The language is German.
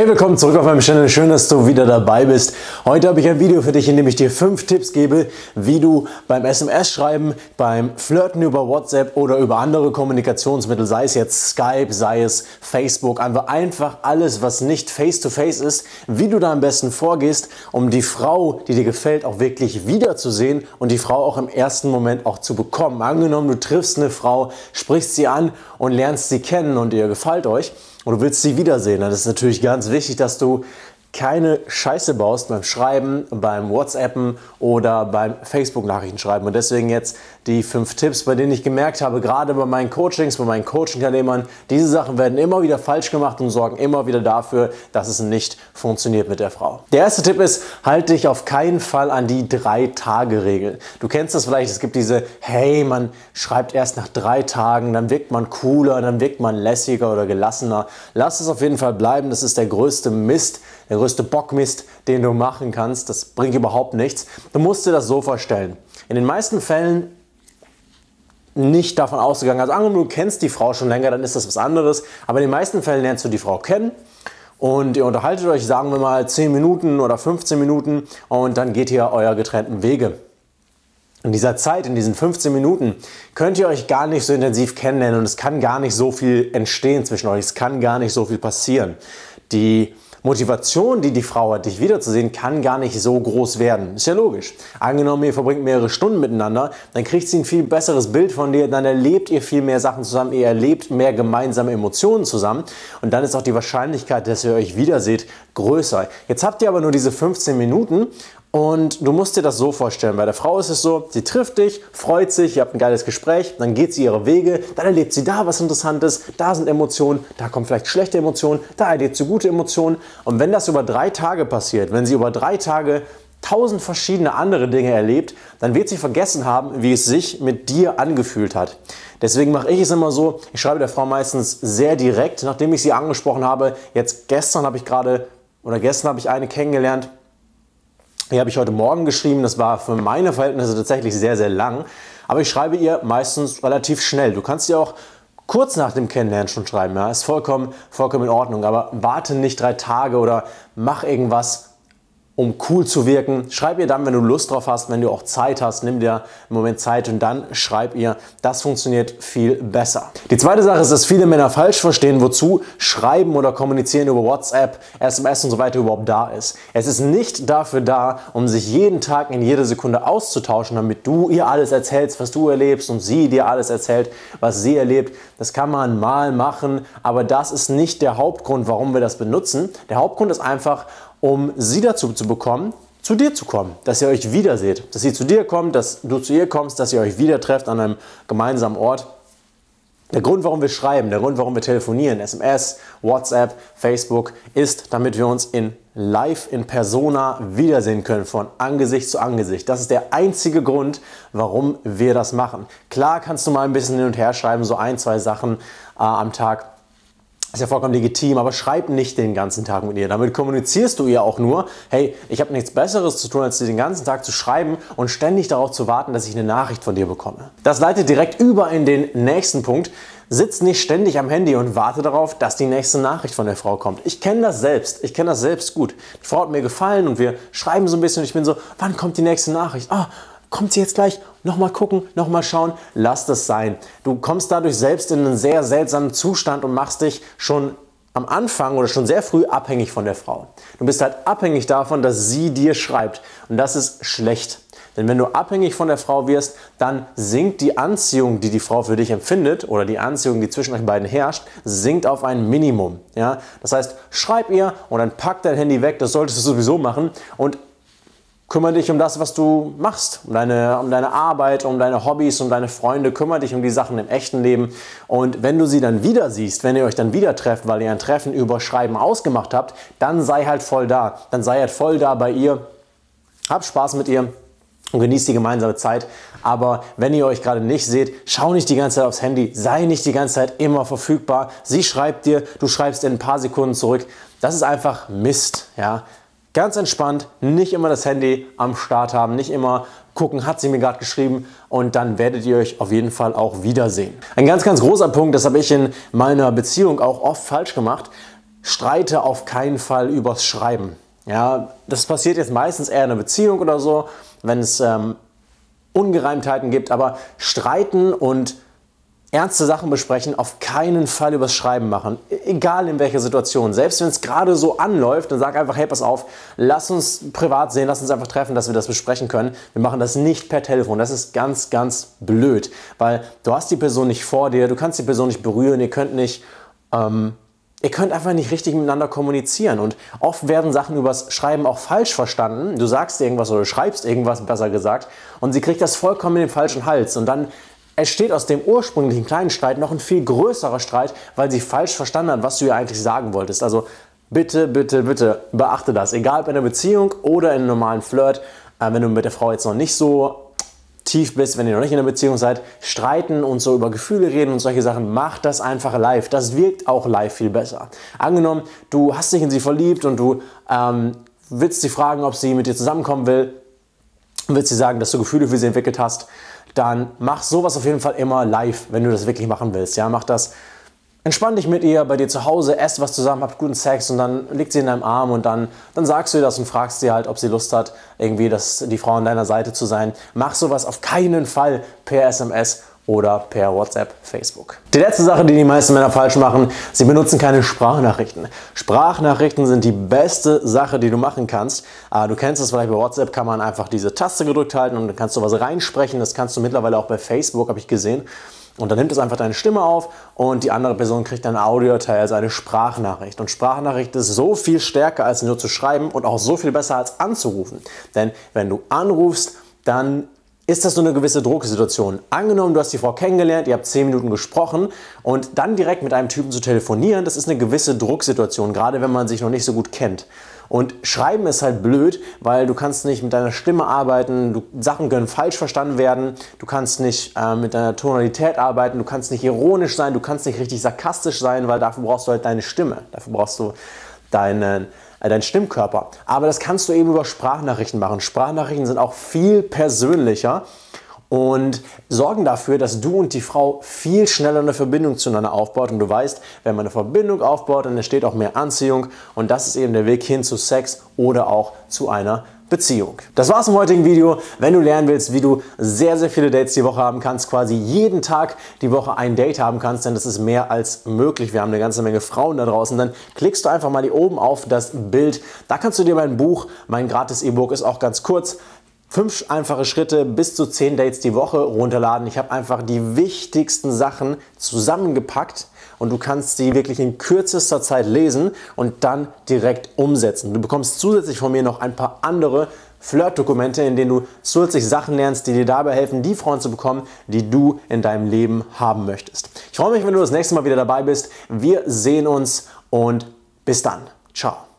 Hey, willkommen zurück auf meinem Channel. Schön, dass du wieder dabei bist. Heute habe ich ein Video für dich, in dem ich dir fünf Tipps gebe, wie du beim SMS-Schreiben, beim Flirten über WhatsApp oder über andere Kommunikationsmittel, sei es jetzt Skype, sei es Facebook, einfach einfach alles, was nicht face-to-face -face ist, wie du da am besten vorgehst, um die Frau, die dir gefällt, auch wirklich wiederzusehen und die Frau auch im ersten Moment auch zu bekommen. Angenommen, du triffst eine Frau, sprichst sie an und lernst sie kennen und ihr gefällt euch und du willst sie wiedersehen, dann ist es natürlich ganz wichtig, dass du keine Scheiße baust beim Schreiben, beim WhatsAppen oder beim Facebook-Nachrichten schreiben. Und deswegen jetzt die fünf Tipps, bei denen ich gemerkt habe, gerade bei meinen Coachings, bei meinen Coaching-Teilnehmern, diese Sachen werden immer wieder falsch gemacht und sorgen immer wieder dafür, dass es nicht funktioniert mit der Frau. Der erste Tipp ist, halte dich auf keinen Fall an die Drei-Tage-Regel. Du kennst das vielleicht, es gibt diese, hey, man schreibt erst nach drei Tagen, dann wirkt man cooler, dann wirkt man lässiger oder gelassener. Lass es auf jeden Fall bleiben, das ist der größte Mist, der größte Bockmist, den du machen kannst. Das bringt überhaupt nichts. Du musst dir das so vorstellen. In den meisten Fällen nicht davon ausgegangen. Also angenommen, du kennst die Frau schon länger, dann ist das was anderes. Aber in den meisten Fällen lernst du die Frau kennen und ihr unterhaltet euch, sagen wir mal, 10 Minuten oder 15 Minuten und dann geht ihr euer getrennten Wege. In dieser Zeit, in diesen 15 Minuten, könnt ihr euch gar nicht so intensiv kennenlernen und es kann gar nicht so viel entstehen zwischen euch. Es kann gar nicht so viel passieren. Die Motivation, die die Frau hat, dich wiederzusehen, kann gar nicht so groß werden. Ist ja logisch. Angenommen, ihr verbringt mehrere Stunden miteinander, dann kriegt sie ein viel besseres Bild von dir, dann erlebt ihr viel mehr Sachen zusammen, ihr erlebt mehr gemeinsame Emotionen zusammen und dann ist auch die Wahrscheinlichkeit, dass ihr euch wiederseht, größer. Jetzt habt ihr aber nur diese 15 Minuten und du musst dir das so vorstellen. Bei der Frau ist es so, sie trifft dich, freut sich, ihr habt ein geiles Gespräch, dann geht sie ihre Wege, dann erlebt sie da was Interessantes, da sind Emotionen, da kommen vielleicht schlechte Emotionen, da erlebt sie gute Emotionen. Und wenn das über drei Tage passiert, wenn sie über drei Tage tausend verschiedene andere Dinge erlebt, dann wird sie vergessen haben, wie es sich mit dir angefühlt hat. Deswegen mache ich es immer so, ich schreibe der Frau meistens sehr direkt, nachdem ich sie angesprochen habe. Jetzt gestern habe ich gerade, oder gestern habe ich eine kennengelernt, die habe ich heute Morgen geschrieben. Das war für meine Verhältnisse tatsächlich sehr, sehr lang. Aber ich schreibe ihr meistens relativ schnell. Du kannst ihr auch kurz nach dem Kennenlernen schon schreiben. Ja, ist vollkommen, vollkommen in Ordnung. Aber warte nicht drei Tage oder mach irgendwas, um cool zu wirken. Schreib ihr dann, wenn du Lust drauf hast, wenn du auch Zeit hast, nimm dir einen Moment Zeit und dann schreib ihr. Das funktioniert viel besser. Die zweite Sache ist, dass viele Männer falsch verstehen, wozu Schreiben oder Kommunizieren über WhatsApp, SMS und so weiter überhaupt da ist. Es ist nicht dafür da, um sich jeden Tag in jeder Sekunde auszutauschen, damit du ihr alles erzählst, was du erlebst und sie dir alles erzählt, was sie erlebt. Das kann man mal machen, aber das ist nicht der Hauptgrund, warum wir das benutzen. Der Hauptgrund ist einfach, um sie dazu zu bekommen, zu dir zu kommen, dass ihr euch wiederseht, dass sie zu dir kommt, dass du zu ihr kommst, dass ihr euch wieder trefft an einem gemeinsamen Ort. Der Grund, warum wir schreiben, der Grund, warum wir telefonieren, SMS, WhatsApp, Facebook, ist, damit wir uns in live, in persona wiedersehen können, von Angesicht zu Angesicht. Das ist der einzige Grund, warum wir das machen. Klar kannst du mal ein bisschen hin und her schreiben, so ein, zwei Sachen äh, am Tag, ist ja vollkommen legitim, aber schreib nicht den ganzen Tag mit ihr. Damit kommunizierst du ihr auch nur, hey, ich habe nichts Besseres zu tun, als dir den ganzen Tag zu schreiben und ständig darauf zu warten, dass ich eine Nachricht von dir bekomme. Das leitet direkt über in den nächsten Punkt. Sitz nicht ständig am Handy und warte darauf, dass die nächste Nachricht von der Frau kommt. Ich kenne das selbst. Ich kenne das selbst gut. Die Frau hat mir gefallen und wir schreiben so ein bisschen und ich bin so, wann kommt die nächste Nachricht? Ah, kommt sie jetzt gleich? Nochmal gucken, nochmal schauen, lass das sein. Du kommst dadurch selbst in einen sehr seltsamen Zustand und machst dich schon am Anfang oder schon sehr früh abhängig von der Frau. Du bist halt abhängig davon, dass sie dir schreibt. Und das ist schlecht. Denn wenn du abhängig von der Frau wirst, dann sinkt die Anziehung, die die Frau für dich empfindet, oder die Anziehung, die zwischen euch beiden herrscht, sinkt auf ein Minimum. Ja? Das heißt, schreib ihr und dann pack dein Handy weg, das solltest du sowieso machen, und Kümmere dich um das, was du machst, um deine, um deine Arbeit, um deine Hobbys, um deine Freunde. Kümmere dich um die Sachen im echten Leben. Und wenn du sie dann wieder siehst, wenn ihr euch dann wieder trefft, weil ihr ein Treffen über Schreiben ausgemacht habt, dann sei halt voll da. Dann sei halt voll da bei ihr. Hab Spaß mit ihr und genießt die gemeinsame Zeit. Aber wenn ihr euch gerade nicht seht, schau nicht die ganze Zeit aufs Handy, sei nicht die ganze Zeit immer verfügbar. Sie schreibt dir, du schreibst in ein paar Sekunden zurück. Das ist einfach Mist. Ja? Ganz entspannt, nicht immer das Handy am Start haben, nicht immer gucken, hat sie mir gerade geschrieben und dann werdet ihr euch auf jeden Fall auch wiedersehen. Ein ganz, ganz großer Punkt, das habe ich in meiner Beziehung auch oft falsch gemacht. streite auf keinen Fall übers Schreiben. Ja, das passiert jetzt meistens eher in einer Beziehung oder so, wenn es ähm, Ungereimtheiten gibt, aber streiten und ernste Sachen besprechen, auf keinen Fall übers Schreiben machen. E-, egal in welcher Situation. Selbst wenn es gerade so anläuft, dann sag einfach, hey, pass auf, lass uns privat sehen, lass uns einfach treffen, dass wir das besprechen können. Wir machen das nicht per Telefon. Das ist ganz, ganz blöd, weil du hast die Person nicht vor dir, du kannst die Person nicht berühren, ihr könnt nicht... Ähm, Ihr könnt einfach nicht richtig miteinander kommunizieren und oft werden Sachen übers Schreiben auch falsch verstanden. Du sagst irgendwas oder schreibst irgendwas, besser gesagt, und sie kriegt das vollkommen in den falschen Hals und dann entsteht aus dem ursprünglichen kleinen Streit noch ein viel größerer Streit, weil sie falsch verstanden hat, was du ihr eigentlich sagen wolltest. Also bitte, bitte, bitte beachte das. Egal ob in einer Beziehung oder in einem normalen Flirt, äh, wenn du mit der Frau jetzt noch nicht so tief bist, wenn ihr noch nicht in einer Beziehung seid, streiten und so über Gefühle reden und solche Sachen, macht das einfach live. Das wirkt auch live viel besser. Angenommen, du hast dich in sie verliebt und du ähm, willst sie fragen, ob sie mit dir zusammenkommen will, willst sie sagen, dass du Gefühle für sie entwickelt hast, dann mach sowas auf jeden Fall immer live, wenn du das wirklich machen willst. Ja, mach das. Entspann dich mit ihr bei dir zu Hause, esst was zusammen, habt guten Sex und dann liegt sie in deinem Arm und dann, dann sagst du ihr das und fragst sie halt, ob sie Lust hat, irgendwie das, die Frau an deiner Seite zu sein. Mach sowas auf keinen Fall per SMS oder per WhatsApp, Facebook. Die letzte Sache, die die meisten Männer falsch machen, sie benutzen keine Sprachnachrichten. Sprachnachrichten sind die beste Sache, die du machen kannst. Ah, du kennst es vielleicht bei WhatsApp, kann man einfach diese Taste gedrückt halten und dann kannst du was reinsprechen. Das kannst du mittlerweile auch bei Facebook, habe ich gesehen. Und dann nimmt es einfach deine Stimme auf und die andere Person kriegt ein Audioteil, also eine Sprachnachricht. Und Sprachnachricht ist so viel stärker als nur zu schreiben und auch so viel besser als anzurufen. Denn wenn du anrufst, dann ist das so eine gewisse Drucksituation. Angenommen, du hast die Frau kennengelernt, ihr habt 10 Minuten gesprochen und dann direkt mit einem Typen zu telefonieren, das ist eine gewisse Drucksituation, gerade wenn man sich noch nicht so gut kennt. Und Schreiben ist halt blöd, weil du kannst nicht mit deiner Stimme arbeiten, du, Sachen können falsch verstanden werden, du kannst nicht äh, mit deiner Tonalität arbeiten, du kannst nicht ironisch sein, du kannst nicht richtig sarkastisch sein, weil dafür brauchst du halt deine Stimme, dafür brauchst du deinen äh, dein Stimmkörper. Aber das kannst du eben über Sprachnachrichten machen. Sprachnachrichten sind auch viel persönlicher und sorgen dafür, dass du und die Frau viel schneller eine Verbindung zueinander aufbaut. Und du weißt, wenn man eine Verbindung aufbaut, dann entsteht auch mehr Anziehung. Und das ist eben der Weg hin zu Sex oder auch zu einer Beziehung. Das war's im heutigen Video. Wenn du lernen willst, wie du sehr, sehr viele Dates die Woche haben kannst, quasi jeden Tag die Woche ein Date haben kannst, denn das ist mehr als möglich. Wir haben eine ganze Menge Frauen da draußen. Dann klickst du einfach mal hier oben auf das Bild. Da kannst du dir mein Buch, mein gratis E-Book ist auch ganz kurz, Fünf einfache Schritte bis zu zehn Dates die Woche runterladen. Ich habe einfach die wichtigsten Sachen zusammengepackt und du kannst sie wirklich in kürzester Zeit lesen und dann direkt umsetzen. Du bekommst zusätzlich von mir noch ein paar andere Flirt-Dokumente, in denen du zusätzlich Sachen lernst, die dir dabei helfen, die Frauen zu bekommen, die du in deinem Leben haben möchtest. Ich freue mich, wenn du das nächste Mal wieder dabei bist. Wir sehen uns und bis dann. Ciao.